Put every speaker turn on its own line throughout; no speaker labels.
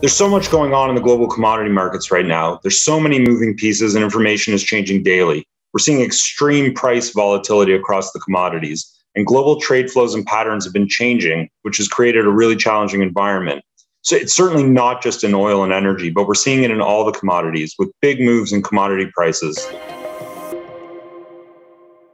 There's so much going on in the global commodity markets right now. There's so many moving pieces and information is changing daily. We're seeing extreme price volatility across the commodities, and global trade flows and patterns have been changing, which has created a really challenging environment. So it's certainly not just in oil and energy, but we're seeing it in all the commodities with big moves in commodity prices.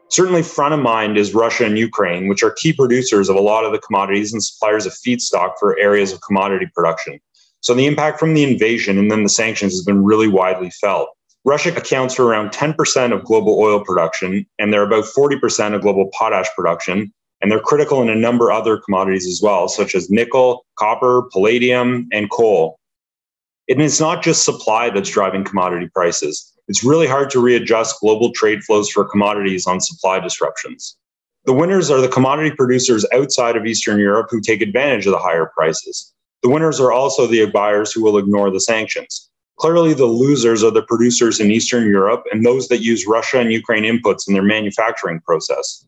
Certainly, front of mind is Russia and Ukraine, which are key producers of a lot of the commodities and suppliers of feedstock for areas of commodity production. So the impact from the invasion and then the sanctions has been really widely felt. Russia accounts for around 10% of global oil production, and they're about 40% of global potash production. And they're critical in a number of other commodities as well, such as nickel, copper, palladium, and coal. And it's not just supply that's driving commodity prices. It's really hard to readjust global trade flows for commodities on supply disruptions. The winners are the commodity producers outside of Eastern Europe who take advantage of the higher prices. The winners are also the buyers who will ignore the sanctions. Clearly, the losers are the producers in Eastern Europe and those that use Russia and Ukraine inputs in their manufacturing process.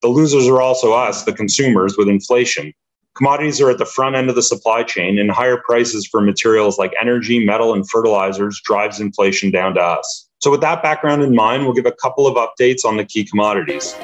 The losers are also us, the consumers, with inflation. Commodities are at the front end of the supply chain, and higher prices for materials like energy, metal, and fertilizers drives inflation down to us. So, with that background in mind, we'll give a couple of updates on the key commodities.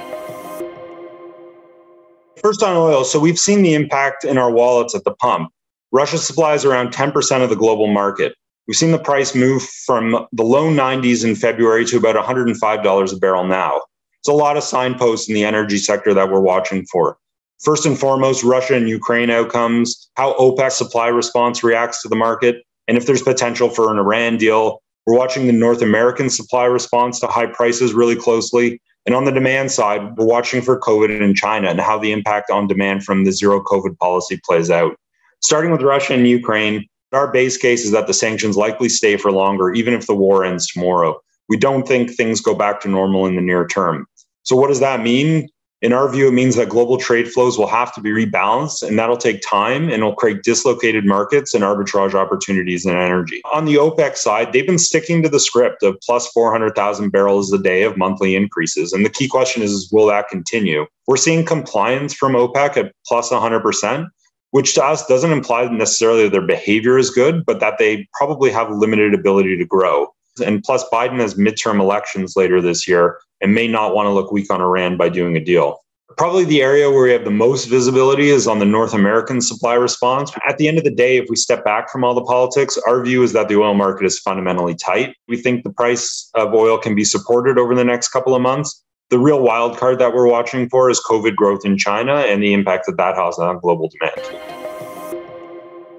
First on oil. So, we've seen the impact in our wallets at the pump. Russia supplies around 10% of the global market. We've seen the price move from the low 90s in February to about $105 a barrel now. It's a lot of signposts in the energy sector that we're watching for. First and foremost, Russia and Ukraine outcomes, how OPEC supply response reacts to the market, and if there's potential for an Iran deal. We're watching the North American supply response to high prices really closely. And on the demand side, we're watching for COVID in China and how the impact on demand from the zero COVID policy plays out starting with Russia and Ukraine, our base case is that the sanctions likely stay for longer, even if the war ends tomorrow. We don't think things go back to normal in the near term. So, what does that mean? In our view, it means that global trade flows will have to be rebalanced, and that'll take time and it'll create dislocated markets and arbitrage opportunities in energy. On the OPEC side, they've been sticking to the script of plus 400,000 barrels a day of monthly increases. And the key question is, is will that continue? We're seeing compliance from OPEC at plus 100% which to us doesn't imply necessarily that their behavior is good, but that they probably have limited ability to grow. And plus, Biden has midterm elections later this year and may not want to look weak on Iran by doing a deal. Probably the area where we have the most visibility is on the North American supply response. At the end of the day, if we step back from all the politics, our view is that the oil market is fundamentally tight. We think the price of oil can be supported over the next couple of months, the real wild card that we're watching for is COVID growth in China and the impact that that has on global demand.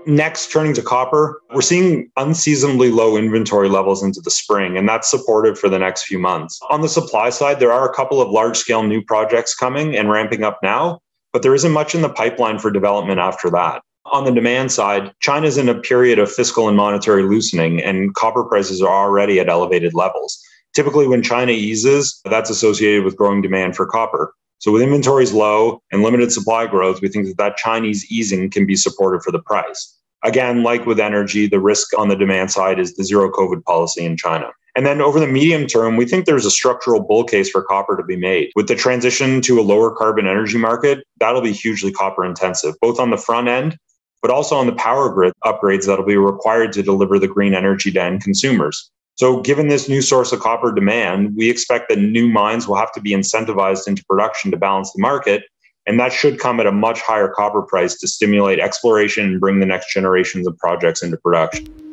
Next, turning to copper, we're seeing unseasonably low inventory levels into the spring, and that's supportive for the next few months. On the supply side, there are a couple of large scale new projects coming and ramping up now, but there isn't much in the pipeline for development after that. On the demand side, China's in a period of fiscal and monetary loosening, and copper prices are already at elevated levels. Typically, when China eases, that's associated with growing demand for copper. So, with inventories low and limited supply growth, we think that that Chinese easing can be supportive for the price. Again, like with energy, the risk on the demand side is the zero COVID policy in China. And then over the medium term, we think there's a structural bull case for copper to be made. With the transition to a lower carbon energy market, that'll be hugely copper intensive, both on the front end, but also on the power grid upgrades that'll be required to deliver the green energy to end consumers. So, given this new source of copper demand, we expect that new mines will have to be incentivized into production to balance the market. And that should come at a much higher copper price to stimulate exploration and bring the next generations of projects into production.